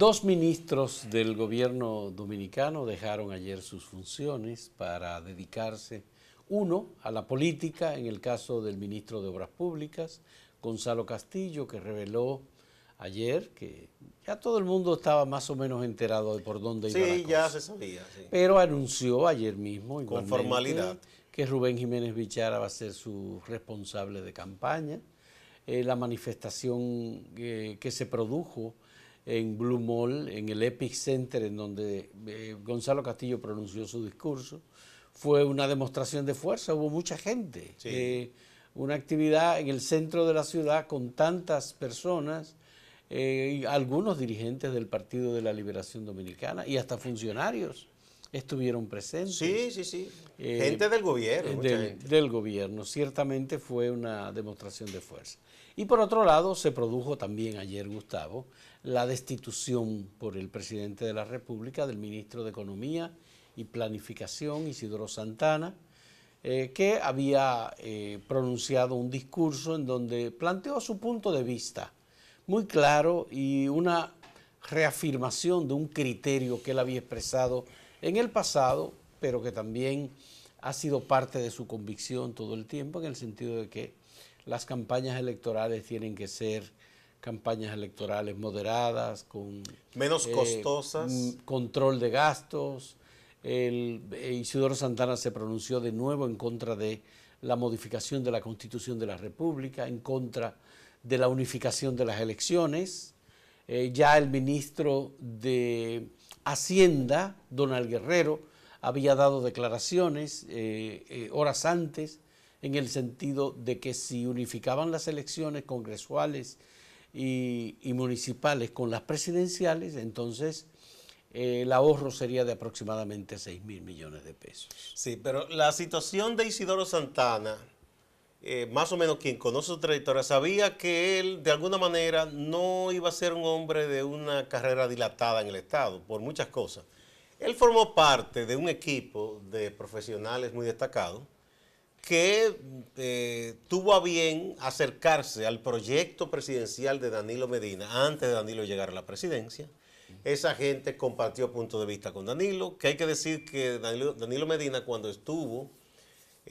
Dos ministros del gobierno dominicano dejaron ayer sus funciones para dedicarse, uno, a la política, en el caso del ministro de Obras Públicas, Gonzalo Castillo, que reveló ayer que ya todo el mundo estaba más o menos enterado de por dónde iba la Sí, ya se sabía. sí. Pero anunció ayer mismo, Con formalidad. Que Rubén Jiménez Bichara va a ser su responsable de campaña. Eh, la manifestación eh, que se produjo en Blue Mall, en el Epic Center, en donde eh, Gonzalo Castillo pronunció su discurso, fue una demostración de fuerza. Hubo mucha gente. Sí. Una actividad en el centro de la ciudad con tantas personas, y algunos dirigentes del Partido de la Liberación Dominicana y hasta funcionarios estuvieron presentes. Sí, sí, sí. Eh, gente del gobierno. Eh, mucha del, gente. del gobierno. Ciertamente fue una demostración de fuerza. Y por otro lado, se produjo también ayer, Gustavo, la destitución por el presidente de la República del ministro de Economía y Planificación, Isidoro Santana, eh, que había eh, pronunciado un discurso en donde planteó su punto de vista muy claro y una reafirmación de un criterio que él había expresado en el pasado, pero que también ha sido parte de su convicción todo el tiempo, en el sentido de que las campañas electorales tienen que ser campañas electorales moderadas, con Menos eh, costosas. control de gastos. El, eh, Isidoro Santana se pronunció de nuevo en contra de la modificación de la Constitución de la República, en contra de la unificación de las elecciones. Eh, ya el ministro de Hacienda, Donald Guerrero, había dado declaraciones eh, eh, horas antes en el sentido de que si unificaban las elecciones congresuales y, municipales con las presidenciales, entonces eh, el ahorro sería de aproximadamente 6 mil millones de pesos. Sí, pero la situación de Isidoro Santana, eh, más o menos quien conoce su trayectoria, sabía que él de alguna manera no iba a ser un hombre de una carrera dilatada en el Estado, por muchas cosas. Él formó parte de un equipo de profesionales muy destacados que eh, tuvo a bien acercarse al proyecto presidencial de Danilo Medina antes de Danilo llegar a la presidencia. Esa gente compartió punto de vista con Danilo, que hay que decir que Danilo, Danilo Medina cuando estuvo,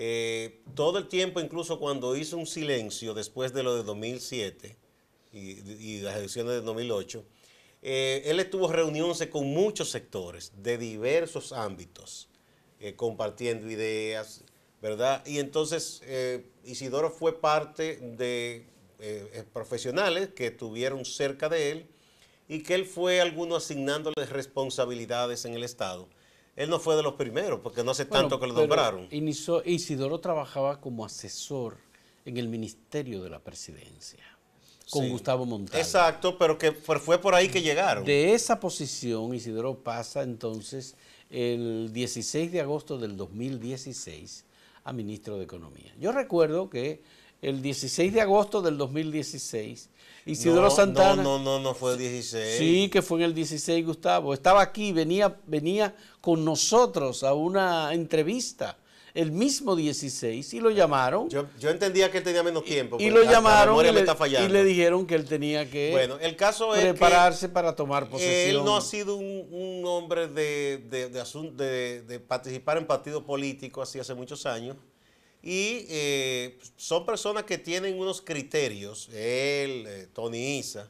eh, todo el tiempo, incluso cuando hizo un silencio después de lo de 2007 y, y las elecciones de 2008, eh, él estuvo reuniéndose con muchos sectores de diversos ámbitos, eh, compartiendo ideas, ¿verdad? Y entonces eh, Isidoro fue parte de eh, eh, profesionales que estuvieron cerca de él y que él fue alguno asignándole responsabilidades en el Estado. Él no fue de los primeros, porque no hace tanto que lo nombraron. inició- Isidoro trabajaba como asesor en el Ministerio de la Presidencia, con Sí. Gustavo Montalvo. Exacto, pero que fue- fue por ahí que llegaron. De esa posición, Isidoro pasa entonces el 16 de agosto del 2016 a ministro de Economía. Yo recuerdo que el 16 de agosto del 2016, Isidoro no, Santana... No, no, no, no fue el 16. Sí, que fue en el 16, Gustavo. Estaba aquí, venía, venía con nosotros a una entrevista el mismo 16 y lo llamaron. Yo, yo entendía que él tenía menos tiempo. y pero lo la- la llamaron y le, está fallando. y le dijeron que él tenía que Bueno, el caso es que prepararse para tomar posesión. Él no ha sido un, un hombre de, de, de asun- de- de participar en partido político así hace muchos años. Y eh, son personas que tienen unos criterios, él, eh, Tony Isa,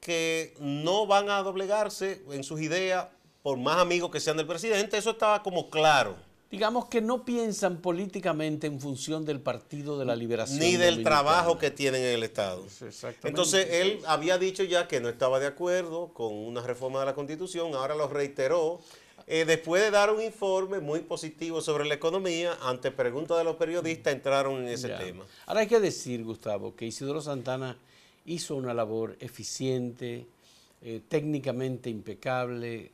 que no van a doblegarse en sus ideas por más amigos que sean del presidente. Eso estaba como claro. Digamos que no piensan políticamente en función del Partido de la Liberación. Ni del Dominicana. trabajo que tienen en el Estado. Exactamente. Entonces, él había dicho ya que no estaba de acuerdo con una reforma de la Constitución, ahora lo reiteró, eh, después de dar un informe muy positivo sobre la economía, ante preguntas de los periodistas, entraron en ese Ya. tema. Ahora hay que decir, Gustavo, que Isidoro Santana hizo una labor eficiente, eh, técnicamente impecable,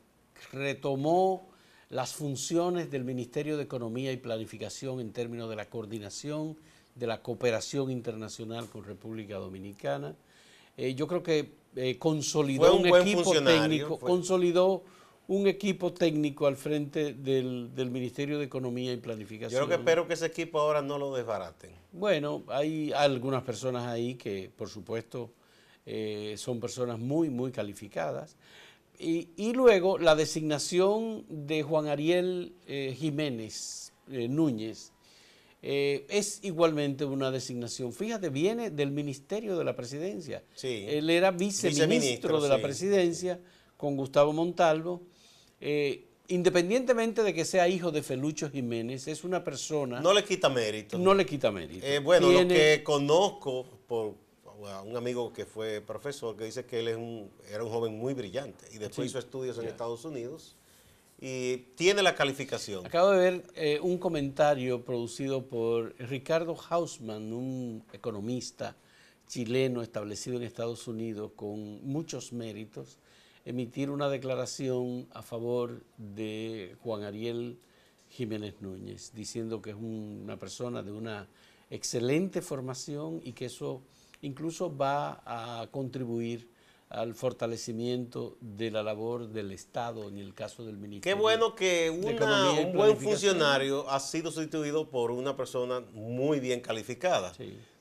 retomó las funciones del Ministerio de Economía y Planificación en términos de la coordinación de la cooperación internacional con República Dominicana. Eh, yo creo que eh, consolidó Fue un equipo técnico, fue- consolidó un equipo técnico al frente del, Ministerio de Economía y Planificación. Yo lo que espero que ese equipo ahora no lo desbaraten. Bueno, hay algunas personas ahí que, por supuesto, eh, son personas muy, muy calificadas. Y, luego la designación de Juan Ariel eh, Jiménez eh, Núñez es igualmente una designación. Fíjate, viene del Ministerio de la Presidencia. Sí. Él era viceministro, de la Presidencia con Gustavo Montalvo eh, independientemente de que sea hijo de Felucho Jiménez, es una persona... No le quita mérito. No le quita mérito. Eh, bueno, lo que conozco por un amigo que fue profesor, que dice que él es un, era un joven muy brillante y después hizo estudios en Estados Unidos y tiene la calificación. Acabo de ver eh, un comentario producido por Ricardo Hausman, un economista chileno establecido en Estados Unidos con muchos méritos, emitir una declaración a favor de Juan Ariel Jiménez Núñez, diciendo que es una persona de una excelente formación y que eso incluso va a contribuir al fortalecimiento de la labor del Estado en el caso del Ministerio. Qué bueno que un buen funcionario ha sido sustituido por una persona muy bien calificada.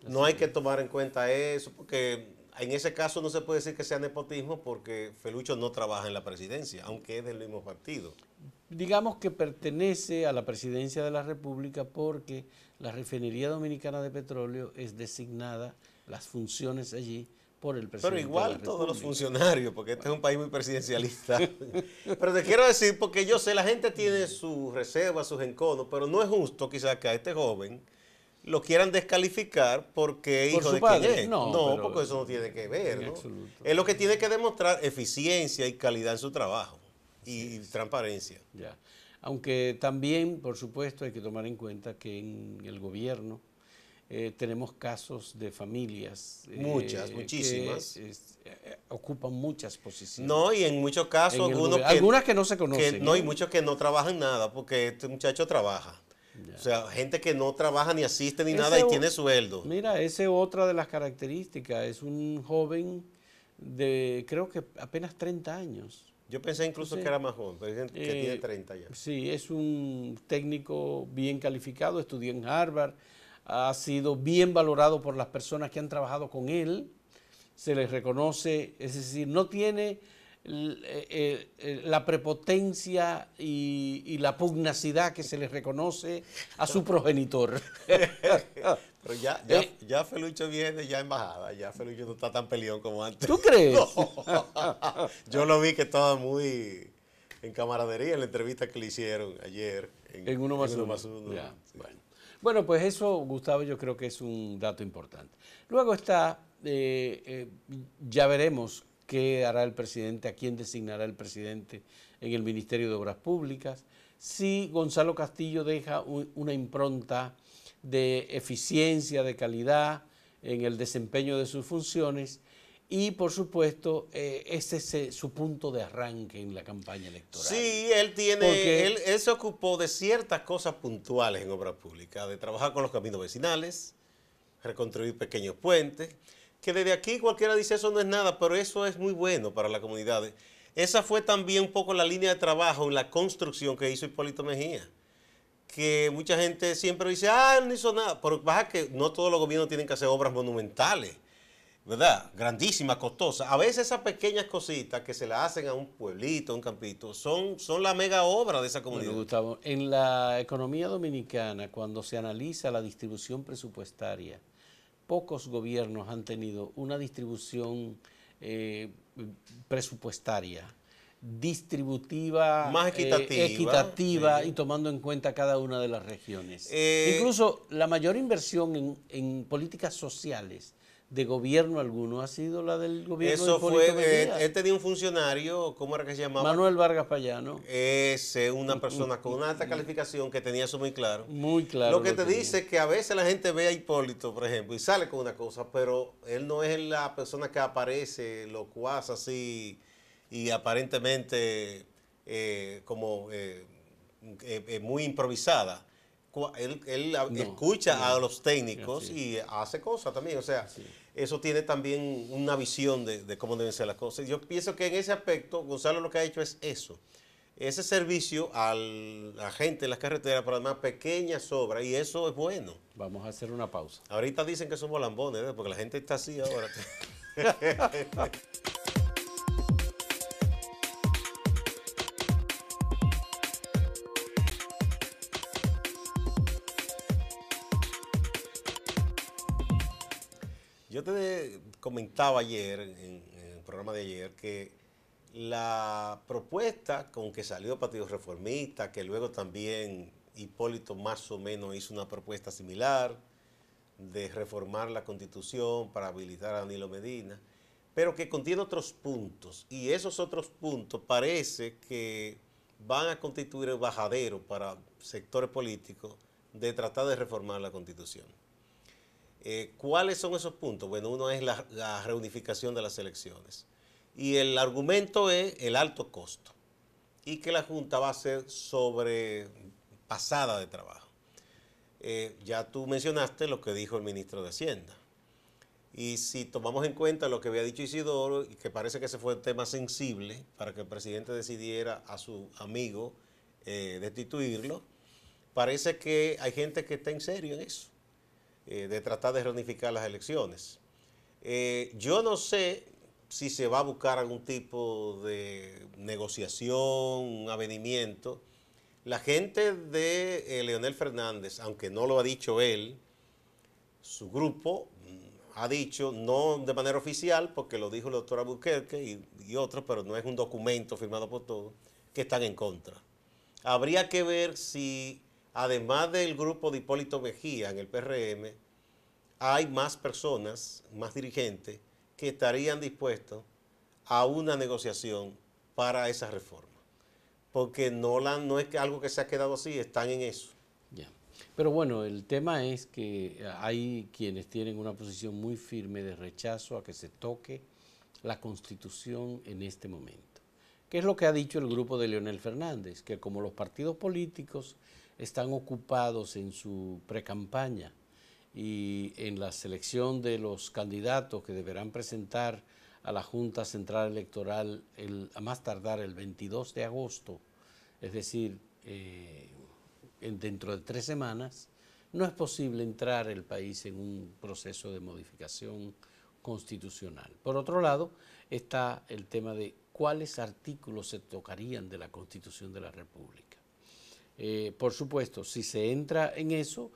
no hay que tomar en cuenta eso porque en ese caso no se puede decir que sea nepotismo porque Felucho no trabaja en la presidencia, aunque es del mismo partido. Digamos que pertenece a la presidencia de la República porque la Refinería Dominicana de Petróleo es designada, las funciones allí, por el presidente. Pero igual todos los funcionarios, porque este es un país muy presidencialista. pero te quiero decir, porque yo sé, la gente tiene sus reservas, sus enconos, pero no es justo quizás que a este joven lo quieran descalificar porque es hijo de padre. No, no porque eso no tiene que ver. ¿no? Es lo que tiene que demostrar eficiencia y calidad en su trabajo y, transparencia. Ya. Aunque también, por supuesto, hay que tomar en cuenta que en el gobierno eh, tenemos casos de familias. Eh, muchas, muchísimas. Que, eh, ocupan muchas posiciones. No, y en muchos casos, algunas que no se conocen. no, hay muchos que no trabajan nada porque este muchacho trabaja. O sea, gente que no trabaja ni asiste ni nada y tiene sueldo. Mira, esa es otra de las características. Es un joven de, creo que apenas 30 años. Yo pensé incluso que era más joven, pero que tiene 30 ya. Sí, es un técnico bien calificado, estudió en Harvard, ha sido bien valorado por las personas que han trabajado con él, se le reconoce, es decir, no tiene eh, eh, la prepotencia y, la pugnacidad que se le reconoce a su progenitor. Pero ya, ya, eh, ya Felucho viene ya embajada, ya Felucho no está tan peleón como antes. ¿Tú crees? Yo lo vi que estaba muy en camaradería en la entrevista que le hicieron ayer. En, uno más uno. bueno. bueno. pues eso, Gustavo, yo creo que es un dato importante. Luego está, ya veremos qué hará el presidente, a quién designará el presidente en el Ministerio de Obras Públicas, si Gonzalo Castillo deja una impronta de eficiencia, de calidad en el desempeño de sus funciones y por supuesto eh, ese es su punto de arranque en la campaña electoral. Sí, él tiene, él, él, se ocupó de ciertas cosas puntuales en obras públicas, de trabajar con los caminos vecinales, reconstruir pequeños puentes, que desde aquí cualquiera dice eso no es nada, pero eso es muy bueno para la comunidad. Esa fue también un poco la línea de trabajo en la construcción que hizo Hipólito Mejía. Que mucha gente siempre dice, ah, no hizo nada. Pero baja que no todos los gobiernos tienen que hacer obras monumentales, ¿verdad? Grandísimas, costosas. A veces esas pequeñas cositas que se le hacen a un pueblito, a un campito, son, son la mega obra de esa comunidad. Gustavo, en la economía dominicana, cuando se analiza la distribución presupuestaria, pocos gobiernos han tenido una distribución eh, presupuestaria distributiva, más eh, equitativa, y tomando en cuenta cada una de las regiones. Eh, Incluso la mayor inversión en, en políticas sociales de gobierno alguno ha sido la del gobierno Eso fue, eh, este tenía un funcionario, ¿cómo era que se llamaba? Manuel Vargas Payano. Es una persona con una alta calificación que tenía eso muy claro. Muy claro. Lo que te dice es que a veces la gente ve a Hipólito, por ejemplo, y sale con una cosa, pero él no es la persona que aparece locuaz así y aparentemente eh, como eh, muy improvisada él, escucha a los técnicos y hace cosas también. O sea, eso tiene también una visión de, cómo deben ser las cosas. Yo pienso que en ese aspecto, Gonzalo lo que ha hecho es eso. ese servicio a la gente en las carreteras para más pequeñas obras y eso es bueno. Vamos a hacer una pausa. Ahorita dicen que somos lambones, ¿eh? porque la gente está así ahora. comentaba ayer, en, el programa de ayer, que la propuesta con que salió el Partido Reformista, que luego también Hipólito más o menos hizo una propuesta similar de reformar la constitución para habilitar a Danilo Medina, pero que contiene otros puntos y esos otros puntos parece que van a constituir el bajadero para sectores políticos de tratar de reformar la constitución. Eh, ¿Cuáles son esos puntos? Bueno, uno es la reunificación de las elecciones y el argumento es el alto costo y que la Junta va a ser sobrepasada de trabajo. Eh, ya tú mencionaste lo que dijo el ministro de Hacienda. Y si tomamos en cuenta lo que había dicho Isidoro, y que parece que ese fue un tema sensible para que el presidente decidiera a su amigo eh, destituirlo, parece que hay gente que está en serio en eso, eh, de tratar de reunificar las elecciones. yo no sé si se va a buscar algún tipo de negociación, un avenimiento. La gente de eh, Leonel Fernández, aunque no lo ha dicho él, su grupo mm, ha dicho, no de manera oficial, porque lo dijo el doctor Albuquerque y, y otros, pero no es un documento firmado por todos, que están en contra. Habría que ver si, además del grupo de Hipólito Mejía en el PRM, hay más personas, más dirigentes, que estarían dispuestos a una negociación para esa reforma. Porque no, es algo que se ha quedado así, están en eso. Pero bueno, el tema es que hay quienes tienen una posición muy firme de rechazo a que se toque la constitución en este momento. ¿Qué es lo que ha dicho el grupo de Leonel Fernández? Que como los partidos políticos están ocupados en su precampaña y en la selección de los candidatos que deberán presentar a la Junta Central Electoral a más tardar el 22 de agosto, es decir, eh, dentro de tres semanas, no es posible entrar el país en un proceso de modificación constitucional. Por otro lado, está el tema de cuáles artículos se tocarían de la Constitución de la República. Eh, por supuesto, si se entra en eso,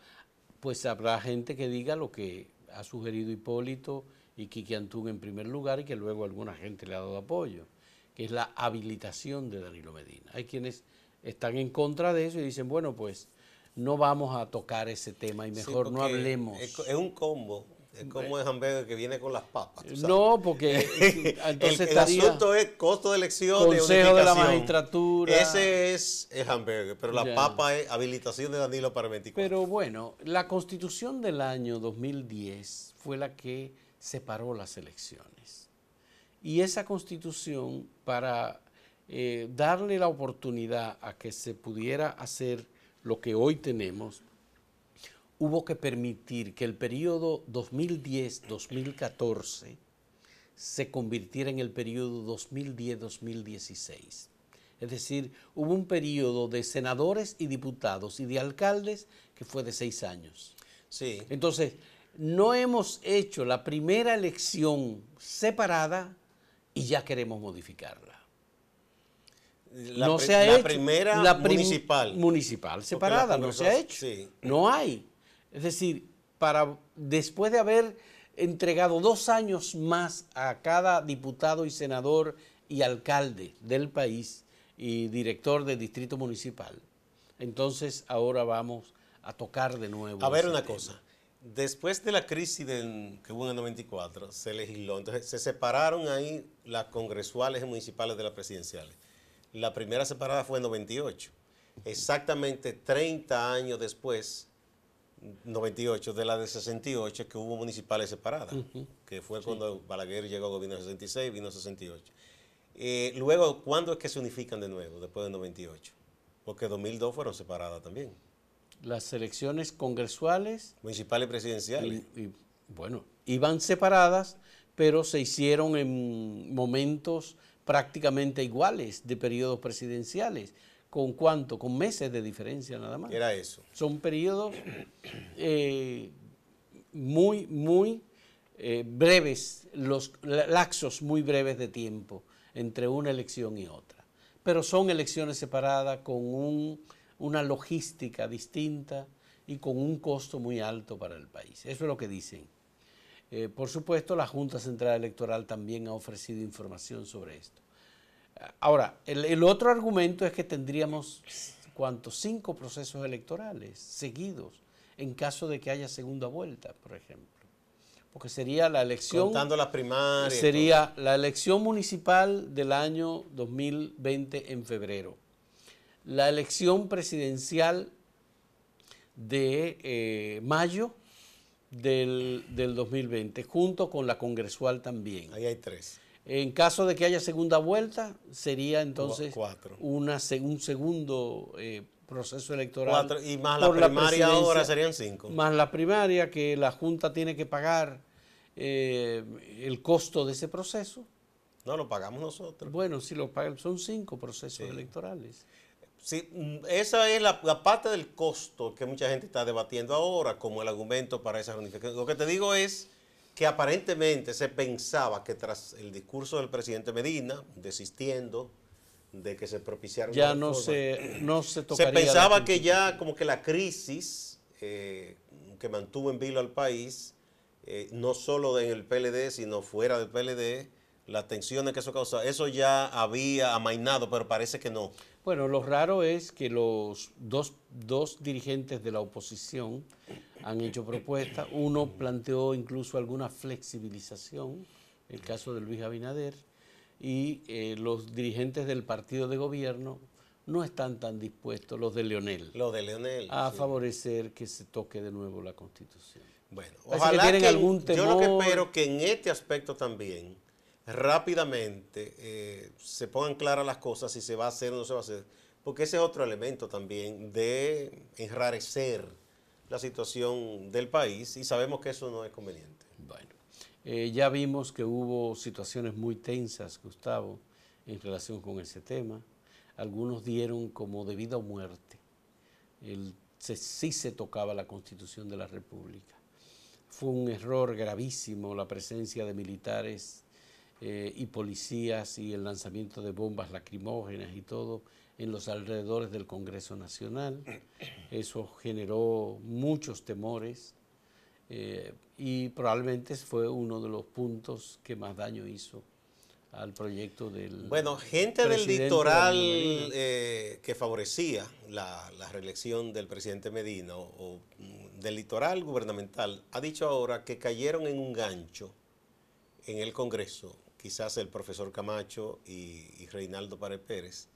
pues habrá gente que diga lo que ha sugerido Hipólito y Kiki Antún en primer lugar y que luego alguna gente le ha dado apoyo, que es la habilitación de Danilo Medina. Hay quienes están en contra de eso y dicen, bueno, pues no vamos a tocar ese tema y mejor no hablemos. Es un combo. Es como el hamburger que viene con las papas. No, porque entonces el, asunto es costo de elección, Consejo de, la magistratura. Ese es el hamburger, pero la papa es habilitación de Danilo para 24. Pero bueno, la constitución del año 2010 fue la que separó las elecciones. Y esa constitución, para eh, darle la oportunidad a que se pudiera hacer lo que hoy tenemos, hubo que permitir que el periodo 2010-2014 se convirtiera en el periodo 2010-2016. Es decir, hubo un periodo de senadores y diputados y de alcaldes que fue de seis años. Sí. Entonces, no hemos hecho la primera elección separada y ya queremos modificarla. La, no se ha la primera la municipal. Municipal separada, no se ha hecho. Sí. No hay. Es decir, para después de haber entregado dos años más a cada diputado y senador y alcalde del país y director de distrito municipal, entonces ahora vamos a tocar de nuevo. A ver una cosa. Después de la crisis que hubo en el 94, se legisló. Entonces se separaron ahí las congresuales y municipales de las presidenciales. La primera separada fue en 98. Exactamente 30 años después 98, de la de 68, que hubo municipales separadas, que fue cuando Balaguer llegó gobierno en 66, vino 68. Eh, luego, ¿cuándo es que se unifican de nuevo, después del 98? Porque 2002 fueron separadas también. Las elecciones congresuales. Municipales y presidenciales. bueno, iban separadas, pero se hicieron en momentos prácticamente iguales de periodos presidenciales. ¿Con cuánto? Con meses de diferencia nada más. Era eso. Son periodos eh, muy, muy eh, breves, los laxos muy breves de tiempo entre una elección y otra. Pero son elecciones separadas con una logística distinta y con un costo muy alto para el país. Eso es lo que dicen. Eh, por supuesto, la Junta Central Electoral también ha ofrecido información sobre esto. Ahora, el, otro argumento es que tendríamos, ¿cuántos? Cinco procesos electorales seguidos en caso de que haya segunda vuelta, por ejemplo. Porque sería la elección... Contando las primarias. Sería la elección municipal del año 2020 en febrero. La elección presidencial de eh, mayo del, del 2020, junto con la congresual también. Ahí hay tres. En caso de que haya segunda vuelta, sería entonces Una, un segundo eh, proceso electoral. y más la primaria ahora serían cinco. Más la primaria que la Junta tiene que pagar eh, el costo de ese proceso. No, lo pagamos nosotros. Bueno, si lo pagan, son cinco procesos electorales. Sí, mm, esa es la, la, parte del costo que mucha gente está debatiendo ahora como el argumento para esa reunificación. Lo que te digo es que aparentemente se pensaba que tras el discurso del presidente Medina, desistiendo de que se propiciara ya no se no se tocaría se pensaba que ya como que la crisis eh, que mantuvo en vilo al país eh, no solo en el PLD sino fuera del PLD las tensiones que eso causaba eso ya había amainado pero parece que no bueno lo raro es que los dos, dos dirigentes de la oposición han hecho propuestas. Uno planteó incluso alguna flexibilización, el caso de Luis Abinader, y eh, los dirigentes del partido de gobierno no están tan dispuestos, los de Leonel, los de Leonel a favorecer que se toque de nuevo la Constitución. Bueno, ojalá que, algún temor. yo lo que espero que en este aspecto también rápidamente eh, se pongan claras las cosas si se va a hacer o no se va a hacer, porque ese es otro elemento también de enrarecer la situación del país y sabemos que eso no es conveniente. Bueno, eh, ya vimos que hubo situaciones muy tensas, Gustavo, en relación con ese tema. Algunos dieron como de vida o muerte. El, sí se tocaba la constitución de la República. Fue un error gravísimo la presencia de militares eh, y policías y el lanzamiento de bombas lacrimógenas y todo en los alrededores del Congreso Nacional. Eso generó muchos temores eh, y probablemente fue uno de los puntos que más daño hizo al proyecto del... Bueno, gente del litoral eh, que favorecía la, reelección del presidente Medina o, mm, del litoral gubernamental ha dicho ahora que cayeron en un gancho en el Congreso, quizás el profesor Camacho y, y Reinaldo Párez Pérez,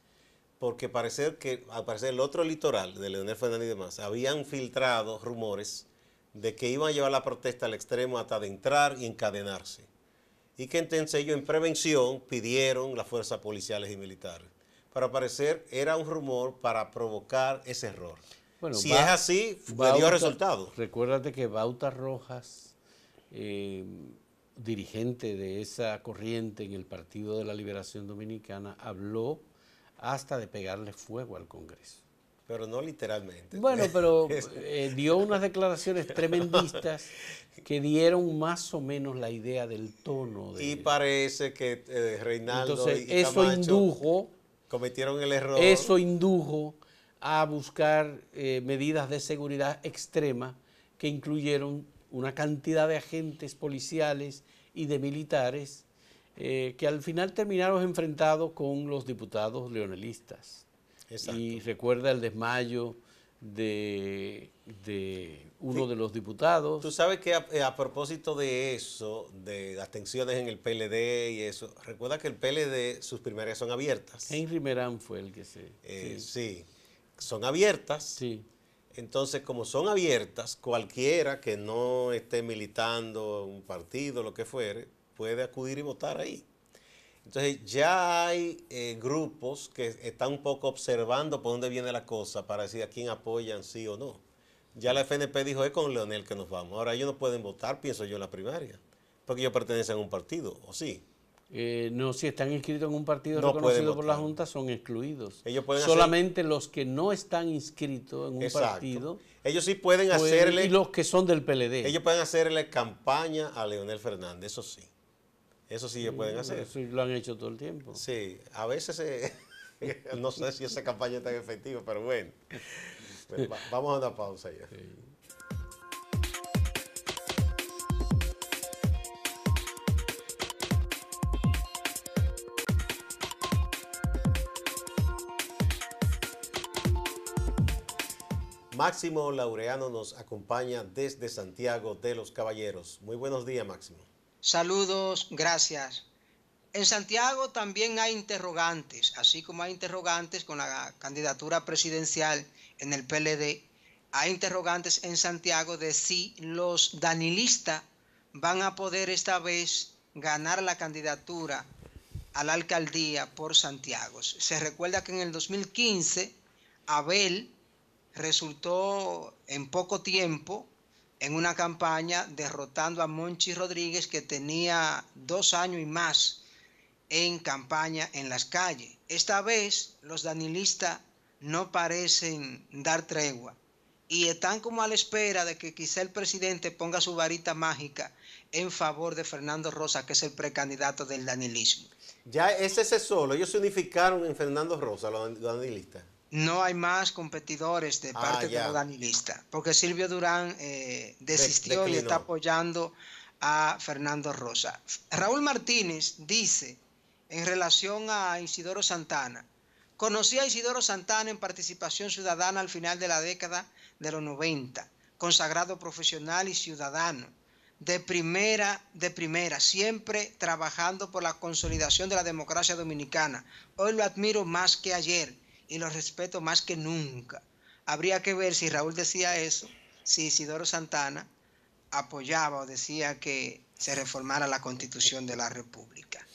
porque parece que, al parecer, el otro litoral de Leonel Fernández y demás, habían filtrado rumores de que iban a llevar la protesta al extremo hasta de entrar y encadenarse. Y que entonces ellos en prevención pidieron las fuerzas policiales y militares. Para parecer era un rumor para provocar ese error. Bueno, si es así, dio resultado. Recuérdate que Bauta Rojas, eh, dirigente de esa corriente en el Partido de la Liberación Dominicana, habló hasta de pegarle fuego al Congreso. Pero no literalmente. Bueno, pero eh, dio unas declaraciones tremendistas que dieron más o menos la idea del tono. De, y parece que eh, Reinaldo Entonces, eso indujo, cometieron el error. Eso indujo a buscar eh, medidas de seguridad extrema que incluyeron una cantidad de agentes policiales y de militares eh, que al final terminaron enfrentados con los diputados leonelistas. Y recuerda el desmayo de, uno de los diputados. Tú sabes que a, propósito de eso, de las tensiones en el PLD y eso, recuerda que el PLD, sus primarias son abiertas. Henry Merán fue el que se... Eh, sí. son abiertas. Sí. Entonces, como son abiertas, cualquiera que no esté militando un partido, lo que fuere, puede acudir y votar ahí. Entonces ya hay eh, grupos que están un poco observando por dónde viene la cosa para decir a quién apoyan sí o no. Ya la FNP dijo, es con Leonel que nos vamos. Ahora ellos no pueden votar, pienso yo, en la primaria, porque ellos pertenecen a un partido, ¿o sí? Eh, no, si están inscritos en un partido reconocido por la Junta, son excluidos. Ellos pueden Solamente los que no están inscritos en un partido. Ellos sí pueden, hacerle. Y los que son del PLD. Ellos pueden hacerle campaña a Leonel Fernández, eso sí. Eso sí ellos pueden hacer. Eso lo han hecho todo el tiempo. Sí, a veces no sé si esa campaña es tan efectiva, pero bueno. Vamos a una pausa ya. Máximo Laureano nos acompaña desde Santiago de los Caballeros. Muy buenos días, Máximo. Saludos, gracias. En Santiago también hay interrogantes, así como hay interrogantes con la candidatura presidencial en el PLD, hay interrogantes en Santiago de si los danilistas van a poder esta vez ganar la candidatura a la alcaldía por Santiago. Se recuerda que en el 2015 Abel resultó en poco tiempo en una campaña derrotando a Monchi Rodríguez que tenía dos años y más en campaña en las calles. Esta vez los danilistas no parecen dar tregua y están como a la espera de que quizá el presidente ponga su varita mágica en favor de Fernando Rosa, que es el precandidato del danilismo. Ya es ese solo, ellos se unificaron en Fernando Rosa, los danilistas no hay más competidores de ah, parte de los danilistas, porque Silvio Durán eh, desistió y está apoyando a Fernando Rosa. Raúl Martínez dice, en relación a Isidoro Santana, conocí a Isidoro Santana en participación ciudadana al final de la década de los 90, consagrado profesional y ciudadano, de primera, de primera, siempre trabajando por la consolidación de la democracia dominicana. Hoy lo admiro más que ayer y lo respeto más que nunca. Habría que ver si Raúl decía eso, si Isidoro Santana apoyaba o decía que se reformara la constitución de la República.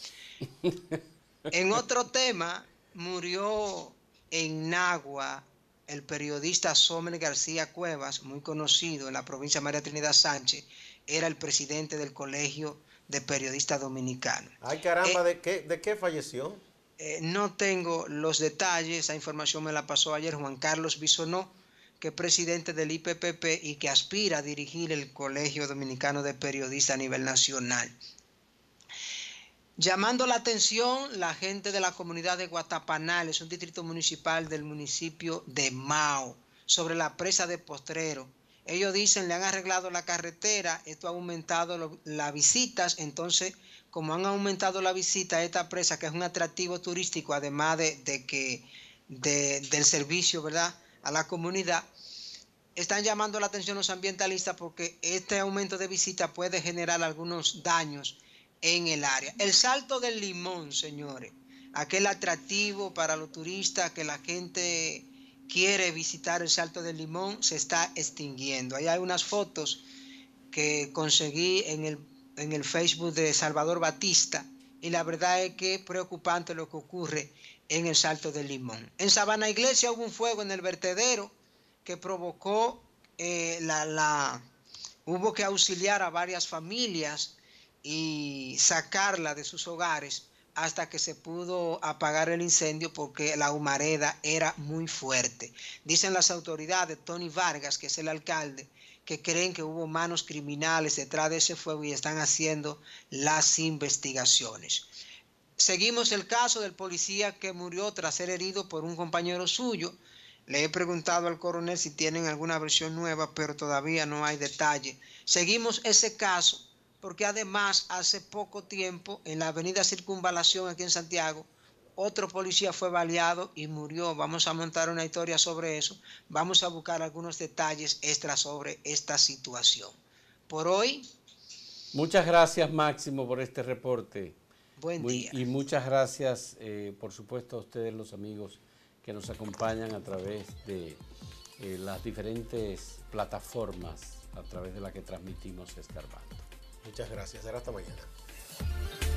En otro tema, murió en Nagua el periodista Somer García Cuevas, muy conocido en la provincia de María Trinidad Sánchez, era el presidente del Colegio de Periodistas Dominicanos. Ay, caramba, eh, ¿de, qué, ¿de qué falleció? Eh, no tengo los detalles, esa información me la pasó ayer Juan Carlos Bisonó, que es presidente del IPPP y que aspira a dirigir el Colegio Dominicano de Periodistas a nivel nacional. Llamando la atención la gente de la comunidad de Guatapanal, es un distrito municipal del municipio de Mao, sobre la presa de Postrero. Ellos dicen, le han arreglado la carretera, esto ha aumentado las visitas, entonces como han aumentado la visita a esta presa, que es un atractivo turístico, además de, que del servicio, ¿verdad?, a la comunidad, están llamando la atención los ambientalistas porque este aumento de visita puede generar algunos daños en el área. El salto del limón, señores, aquel atractivo para los turistas que la gente quiere visitar el salto del limón, se está extinguiendo. Ahí hay unas fotos que conseguí en el en el Facebook de Salvador Batista y la verdad es que es preocupante lo que ocurre en el Salto del Limón. En Sabana Iglesia hubo un fuego en el vertedero que provocó eh, la, la, hubo que auxiliar a varias familias y sacarla de sus hogares hasta que se pudo apagar el incendio porque la humareda era muy fuerte. Dicen las autoridades, Tony Vargas, que es el alcalde, que creen que hubo manos criminales detrás de ese fuego y están haciendo las investigaciones. Seguimos el caso del policía que murió tras ser herido por un compañero suyo. Le he preguntado al coronel si tienen alguna versión nueva, pero todavía no hay detalle. Seguimos ese caso porque además hace poco tiempo en la avenida Circunvalación aquí en Santiago otro policía fue baleado y murió. Vamos a montar una historia sobre eso. Vamos a buscar algunos detalles extras sobre esta situación. Por hoy. Muchas gracias Máximo por este reporte. Buen día. Y muchas gracias, eh, por supuesto, a ustedes los amigos que nos acompañan a través de eh, las diferentes plataformas a través de las que transmitimos Escarbando. Muchas gracias. Será hasta mañana.